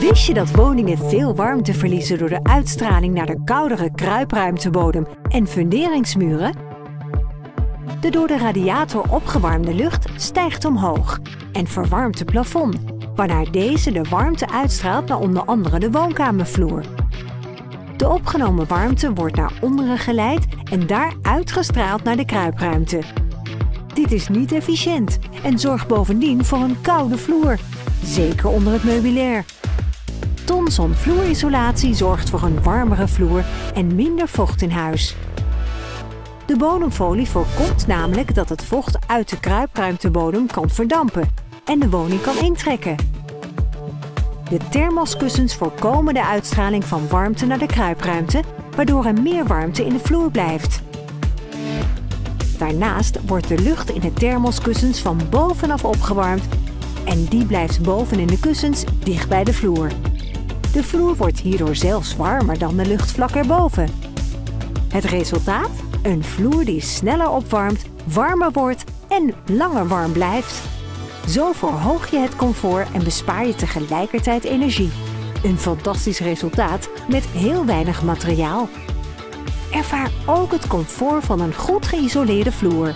Wist je dat woningen veel warmte verliezen door de uitstraling naar de koudere kruipruimtebodem en funderingsmuren? De door de radiator opgewarmde lucht stijgt omhoog en verwarmt het plafond, waarna deze de warmte uitstraalt naar onder andere de woonkamervloer. De opgenomen warmte wordt naar onderen geleid en daar uitgestraald naar de kruipruimte. Dit is niet efficiënt en zorgt bovendien voor een koude vloer, zeker onder het meubilair. Tonson vloerisolatie zorgt voor een warmere vloer en minder vocht in huis. De bodemfolie voorkomt namelijk dat het vocht uit de kruipruimtebodem kan verdampen en de woning kan intrekken. De thermoskussens voorkomen de uitstraling van warmte naar de kruipruimte, waardoor er meer warmte in de vloer blijft. Daarnaast wordt de lucht in de thermoskussens van bovenaf opgewarmd en die blijft boven in de kussens dicht bij de vloer. De vloer wordt hierdoor zelfs warmer dan de luchtvlak erboven. Het resultaat? Een vloer die sneller opwarmt, warmer wordt en langer warm blijft. Zo verhoog je het comfort en bespaar je tegelijkertijd energie. Een fantastisch resultaat met heel weinig materiaal. Ervaar ook het comfort van een goed geïsoleerde vloer.